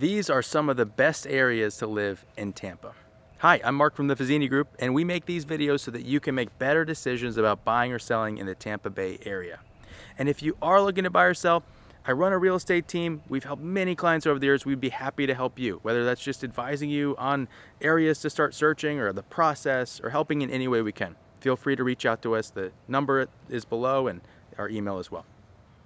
These are some of the best areas to live in Tampa. Hi, I'm Mark from the Fazzini Group, and we make these videos so that you can make better decisions about buying or selling in the Tampa Bay area. And if you are looking to buy or sell, I run a real estate team. We've helped many clients over the years. We'd be happy to help you, whether that's just advising you on areas to start searching or the process or helping in any way we can. Feel free to reach out to us. The number is below and our email as well.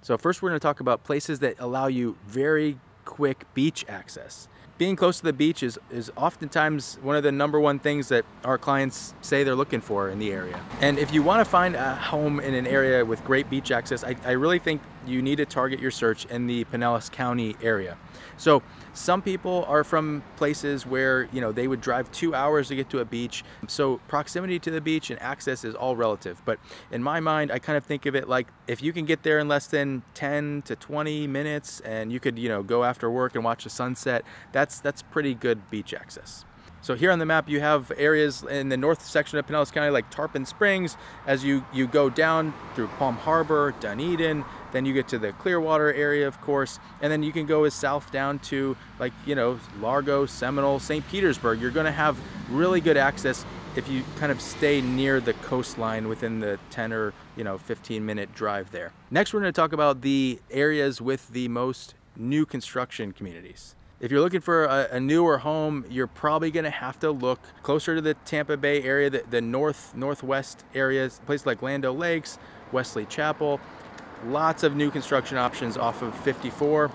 So first we're gonna talk about places that allow you very quick beach access. Being close to the beach is, is oftentimes one of the number one things that our clients say they're looking for in the area. And if you want to find a home in an area with great beach access, I, I really think you need to target your search in the Pinellas County area. So some people are from places where, you know, they would drive two hours to get to a beach. So proximity to the beach and access is all relative. But in my mind, I kind of think of it like if you can get there in less than 10 to 20 minutes and you could, you know, go after work and watch the sunset, that's, that's pretty good beach access. So here on the map, you have areas in the north section of Pinellas County like Tarpon Springs. As you, you go down through Palm Harbor, Dunedin, then you get to the Clearwater area, of course, and then you can go as south down to like, you know, Largo, Seminole, St. Petersburg. You're gonna have really good access if you kind of stay near the coastline within the 10 or, you know, 15 minute drive there. Next, we're gonna talk about the areas with the most new construction communities. If you're looking for a, a, newer home, you're probably gonna have to look closer to the Tampa Bay area, the, the north, northwest areas, places like Land O' Lakes, Wesley Chapel. Lots of new construction options off of 54.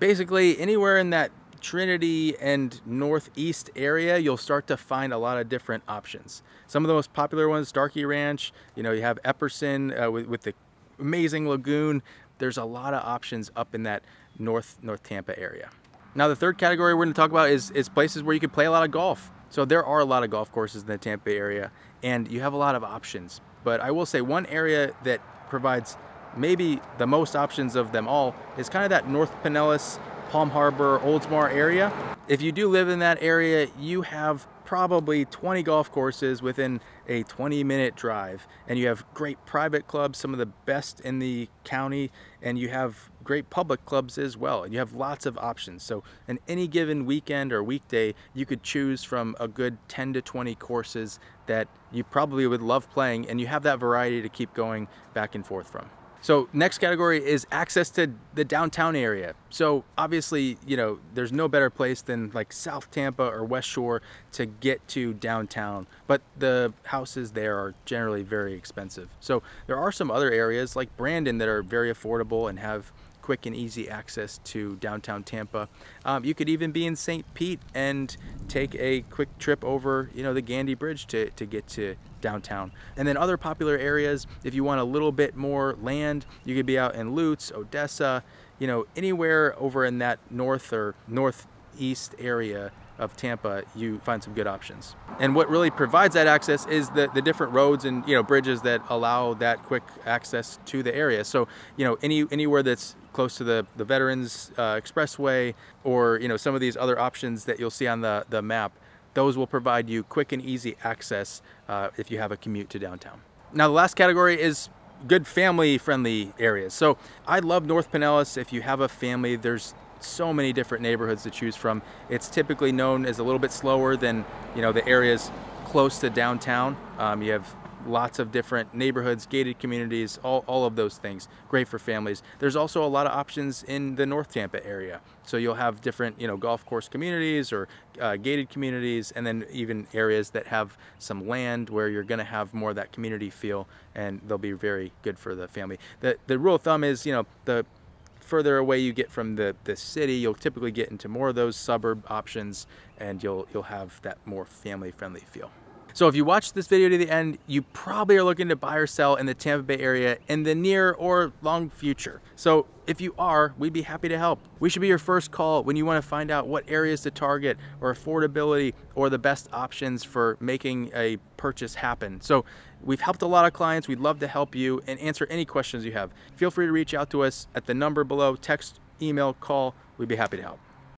Basically, anywhere in that Trinity and Northeast area, you'll start to find a lot of different options. Some of the most popular ones, Starkey Ranch, you know, you have Epperson uh, with, with the amazing lagoon. There's a lot of options up in that North, North Tampa area. Now the third category we're going to talk about is, is places where you can play a lot of golf. So there are a lot of golf courses in the Tampa Bay area and you have a lot of options. But I will say one area that provides maybe the most options of them all is kind of that North Pinellas, Palm Harbor, Oldsmar area. If you do live in that area, you have probably 20 golf courses within a 20 minute drive. And you have great private clubs some of the best in the county and you have great public clubs as well. And you have lots of options. So in any given weekend or weekday you could choose from a good 10 to 20 courses that you probably would love playing and you have that variety to keep going back and forth from so next category is access to the downtown area. So obviously, you know, there's no better place than like South Tampa or West Shore to get to downtown, but the houses there are generally very expensive. So there are some other areas like Brandon that are very affordable and have quick and easy access to downtown Tampa. Um, you could even be in St. Pete and take a quick trip over, you know, the Gandy Bridge to, to get to downtown. And then other popular areas, if you want a little bit more land, you could be out in Lutz, Odessa, you know, anywhere over in that north or northeast area of Tampa, you find some good options. And what really provides that access is the, the different roads and you know bridges that allow that quick access to the area. So you know any anywhere that's close to the the Veterans uh, Expressway or you know some of these other options that you'll see on the the map, those will provide you quick and easy access uh, if you have a commute to downtown. Now the last category is good family friendly areas. So I love North Pinellas. If you have a family, there's so many different neighborhoods to choose from. It's typically known as a little bit slower than you know the areas close to downtown. Um, you have lots of different neighborhoods, gated communities, all, all of those things. Great for families. There's also a lot of options in the North Tampa area. So you'll have different, you know, golf course communities or uh, gated communities, and then even areas that have some land where you're going to have more of that community feel, and they'll be very good for the family. The the rule of thumb is, you know, the further away you get from the, the city, you'll typically get into more of those suburb options and you'll, you'll have that more family friendly feel. So if you watch this video to the end, you probably are looking to buy or sell in the Tampa Bay area in the near or long future. So if you are, we'd be happy to help. We should be your first call when you want to find out what areas to target or affordability or the best options for making a purchase happen. So we've helped a lot of clients. We'd love to help you and answer any questions you have. Feel free to reach out to us at the number below, text, email, call. We'd be happy to help.